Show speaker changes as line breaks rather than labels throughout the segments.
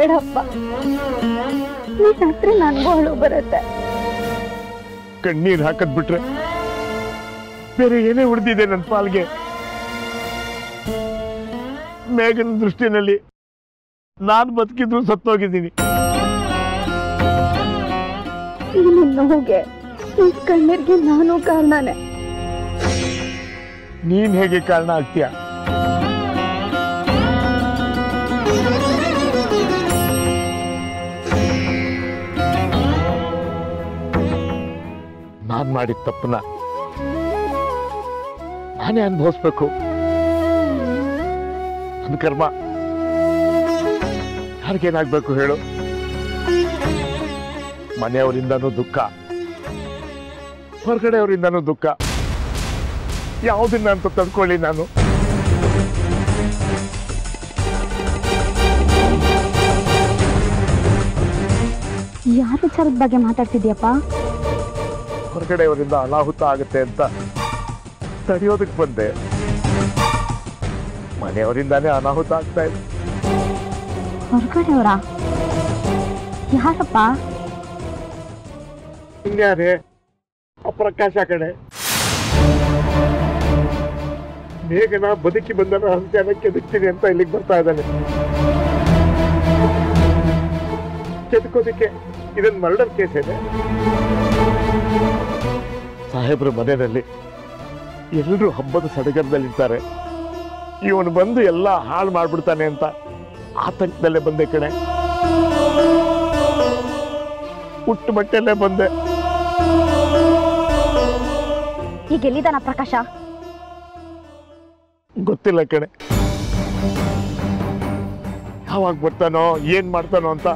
ಅಳ್ಬೇಡಪ್ಪ ನೀನ್ ಹತ್ರ ನನ್ಗೂ ಅಳು ಬರುತ್ತೆ.
ಕಣ್ಣೀರ್ ಹಾಕದ್ ಬಿಟ್ರೆ ಬೇರೆ ಏನೇ ಉಳಿದಿದೆ ನನ್ನ ಪಾಲ್ಗೆ? ಮೇಘನ ದೃಷ್ಟಿನಲ್ಲಿ ನಾನು ಬದುಕಿದ್ರು ಸತ್ತೋಗಿದ್ದೀನಿ.
ಈ ನಿನ್ ನೋವಿಗೆ ಈ ಕಣ್ಣೀರ್ಗೆ ನಾನು ಕಾರಣನೇ.
ನೀನ್ ಹೇಗೆ ಕಾರಣ ಆಗ್ತೀಯ? ನಾನ್ ಮಾಡಿದ ತಪ್ಪನ್ನ ನಾನೇ ಅನುಭವಿಸ್ಬೇಕು. ನನ್ನ ಕರ್ಮ. ಯಾರಿಗೇನಾಗ್ಬೇಕು ಹೇಳು. ಮನೆಯವರಿಂದನೂ ದುಃಖ. ಹೊರಗಡೆಯವರಿಂದನೂ ದುಃಖ. ಯಾವುದನ್ನ ಅಂತ ತಂದ್ಕೊಳ್ಳಿ ನಾನು.
ಯಾರ ವಿಚಾರದ ಬಗ್ಗೆ ಮಾತಾಡ್ತಿದ್ಯಪ್ಪ?
ಹೊರಗಡೆಯವರಿಂದ ಅನಾಹುತ ಆಗುತ್ತೆ ಅಂತ ತಡೆಯೋದಕ್ಕೆ ಬಂದೆ. ಮನೆಯವರಿಂದಾನೇ ಅನಾಹುತ ಆಗ್ತಾ ಇದೆ.
ಹೊರಗಡೆಯವರ? ಯಾರಪ್ಪ?
ಇನ್ಯಾರೇ ಪ್ರಕಾಶ ಕಡೆ ಬೇಗನ ಬದುಕಿ ಬಂದ ರಹಸ್ಯನ ಕೆದಕ್ತೀನಿ ಅಂತ ಇಲ್ಲಿಗೆ ಬರ್ತಾ ಇದ್ದಾನೆ. ಕೆದಕೋದಿಕ್ಕೆ ಇದನ್ ಮರ್ಡರ್ ಕೇಸ್ ಇದೆ. ಸಾಹೇಬ್ರ ಮನೆಯಲ್ಲಿ ಎಲ್ಲರೂ ಹಬ್ಬದ ಸಡಗರದಲ್ಲಿರ್ತಾರೆ. ಇವನು ಬಂದು ಎಲ್ಲ ಹಾಳು ಮಾಡಿಬಿಡ್ತಾನೆ ಅಂತ ಆತಂಕದಲ್ಲೇ ಬಂದೆ ಕಣೆ. ಹುಟ್ಟು ಬಟ್ಟೆಲ್ಲೇ ಬಂದೆ.
ಈಗ ಎಲ್ಲಿದ್ದಾನ ಪ್ರಕಾಶ?
ಗೊತ್ತಿಲ್ಲ ಕಣೆ. ಯಾವಾಗ ಬರ್ತಾನೋ ಏನ್ ಮಾಡ್ತಾನೋ ಅಂತ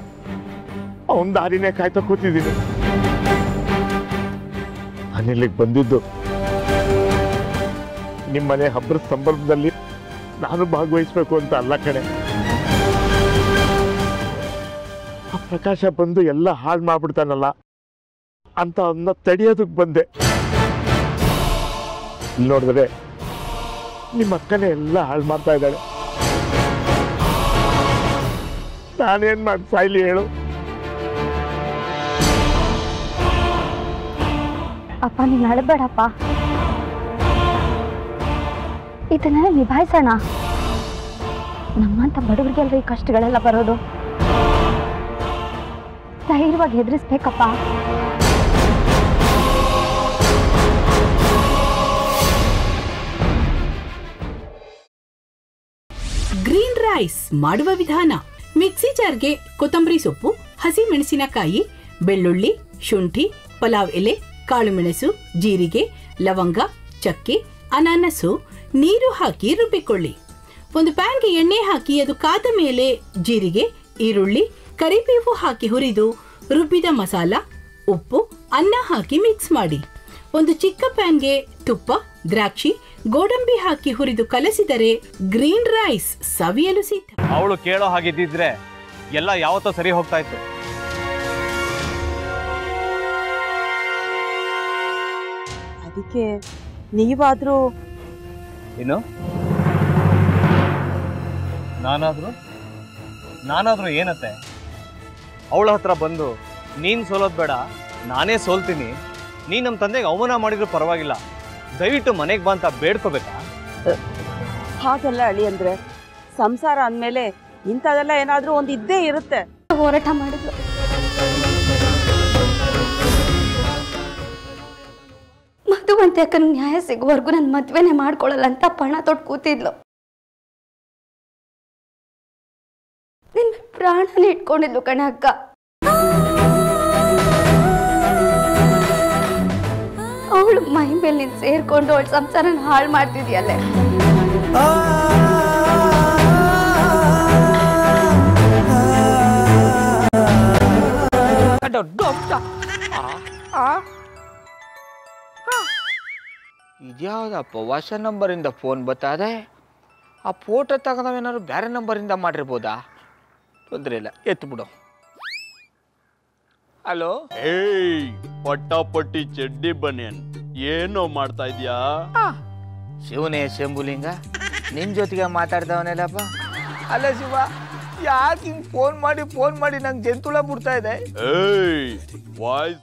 ಅವನ್ ದಾರಿನೇ ಕಾಯ್ತಾ ಕೂತಿದ್ದೀನಿ. ನಾನು ಬಂದಿದ್ದು. ಬಂದಿದ್ದು ನಿಮ್ಮನೆ ಹಬ್ಬದ ಸಂದರ್ಭದಲ್ಲಿ ನಾನು ಭಾಗವಹಿಸ್ಬೇಕು ಅಂತ ಅಲ್ಲ ಕಣೆ. ಆ ಪ್ರಕಾಶ ಬಂದು ಎಲ್ಲ ಹಾಳು ಮಾಡ್ಬಿಡ್ತಾನಲ್ಲ. ಅಂತ ಅವನ್ನ ತಡೆಯೋದಕ್ಕೆ ಬಂದೆ. ನೋಡಿದ್ರೆ ನಿಮ್ಮ ಅಕ್ಕನೇ ಎಲ್ಲ ಹಾಳು ಮಾಡ್ತಾ ಇದ್ದಾಳೆ. ನಾನೇನು ಮಾಡಿ ಸಾಯ್ಲಿ ಹೇಳು.
ಅಪ್ಪ, ನೀನ್ ಅಳಬೇಡಪ್ಪ. ಇದನ್ನೆಲ್ಲ ನಿಭಾಯಿಸೋಣ. ನಮ್ಮಂತ ಬಡವರಿಗೆಲ್ರಿ ಈ ಕಷ್ಟಗಳೆಲ್ಲ ಬರೋದು. ಧೈರ್ಯವಾಗಿ ಹೆದರಿಸ್ಬೇಕಪ್ಪ.
ಗ್ರೀನ್ ರೈಸ್ ಮಾಡುವ ವಿಧಾನ. ಮಿಕ್ಸಿ ಜಾರ್ಗೆ ಕೊತ್ತಂಬರಿ ಸೊಪ್ಪು ಹಸಿ ಮೆಣಸಿನಕಾಯಿ ಬೆಳ್ಳುಳ್ಳಿ, ಶುಂಠಿ, ಪಲಾವ್ ಎಲೆ ಕಾಳುಮೆಣಸು, ಜೀರಿಗೆ, ಲವಂಗ, ಚಕ್ಕೆ, ಅನಾನಸು, ನೀರು ಹಾಕಿ ರುಬ್ಬಿಕೊಳ್ಳಿ. ಒಂದು ಪ್ಯಾನ್ಗೆ ಎಣ್ಣೆ ಹಾಕಿ ಅದು ಕಾದ ಮೇಲೆ ಜೀರಿಗೆ, ಈರುಳ್ಳಿ, ಕರಿಬೇವು ಹಾಕಿ ಹುರಿದು ರುಬ್ಬಿದ ಮಸಾಲ, ಉಪ್ಪು, ಅನ್ನ ಹಾಕಿ ಮಿಕ್ಸ್ ಮಾಡಿ. ಒಂದು ಚಿಕ್ಕ ಪ್ಯಾನ್ಗೆ ತುಪ್ಪ, ದ್ರಾಕ್ಷಿ, ಗೋಡಂಬಿ ಹಾಕಿ ಹುರಿದು ಕಲಸಿದರೆ ಗ್ರೀನ್ ರೈಸ್ ಸವಿಯಲು ಸಿದ್ಧ.
ಅವಳು ಕೇಳೋ ಹಾಗಿದ್ದಿದ್ರೆ ಎಲ್ಲ ಯಾವತ್ತೋ ಸರಿ ಹೋಗ್ತಾ ಇತ್ತು.
ಅದಕ್ಕೆ ನೀವಾದ್ರೂ
ಏನು? ನಾನಾದರೂ? ನಾನಾದರೂ ಏನತ್ತೆ? ಅವಳ ಹತ್ರ ಬಂದು ನೀನ್ ಸೋಲೋದು ಬೇಡ ನಾನೇ ಸೋಲ್ತೀನಿ. ನೀನ್ ನಮ್ಮ ತಂದೆಗೆ ಅವಮಾನ ಮಾಡಿದ್ರು ಪರವಾಗಿಲ್ಲ. ದಯವಿಟ್ಟು ಮನೆಗೆ ಬಾ ಅಂತ ಬೇಡ್ಕೋಬೇಕಾ?
ಹಾಗೆಲ್ಲ ಅಳಿ ಅಂದ್ರೆ ಸಂಸಾರ ಅಂದಮೇಲೆ ಇಂಥದೆಲ್ಲ ಏನಾದರೂ ಒಂದು ಇದ್ದೇ ಇರುತ್ತೆ.
ಹೋರಾಟ ಮಾಡಿದ್ಲು ಮಧುವಂತೆ ಅಕ್ಕನ ನ್ಯಾಯ ಸಿಗುವವರೆಗೂ ನನ್ನ ಮದ್ವೆನೆ ಮಾಡ್ಕೊಳ್ಳಲ್ಲ ಅಂತ ಪಣ ತೊಟ್ಟು ಕೂತಿದ್ಲು. ನಿನ್ ಪ್ರಾಣನೇ ಇಟ್ಕೊಂಡಿದ್ಲು ಕಣ ಅಕ್ಕ. ಅವಳು ಮೈ ಮೇಲೆ ನಿನ್ ಸೇರ್ಕೊಂಡು ಅವಳ ಸಂಸಾರನ ಹಾಳು ಮಾಡ್ತಿದ್ಯಲ್ಲೇ.
ಇದ್ಯಾವುದಪ್ಪ? ಹೊಸ ನಂಬರಿಂದ ಫೋನ್ ಬತ್ತದೆ? ಆ ಫೋಟೋ ತಗೊಂಡವೇನಾದ್ರು ಬೇರೆ ನಂಬರಿಂದ ಮಾಡಿರ್ಬೋದಾ? ತೊಂದರೆ ಇಲ್ಲ ಎತ್ತು ಬಿಡು. ಹಲೋ
ಏಯ್ ಪಟ್ಟಾಪಟ್ಟಿ ಚಡ್ಡಿ ಬನ್ನಿ ಏನೋ ಮಾಡ್ತಾ ಇದೆಯಾ?
ಶಿವನೇ ಶಂಭುಲಿಂಗ ನಿನ್ ಜೊತೆಗೆ ಮಾತಾಡ್ದವನೇಲಪ್ಪ ಅಲ್ಲ ಶಿವ ಯಾಕೆ ಹಿಂಗ್ ಫೋನ್ ಮಾಡಿ ಫೋನ್ ಮಾಡಿ ನಂಗೆ ಜಂತುಳ ಬಿಡ್ತಾ ಇದೆ?
ಏಯ್ ವಾಯ್ಸ್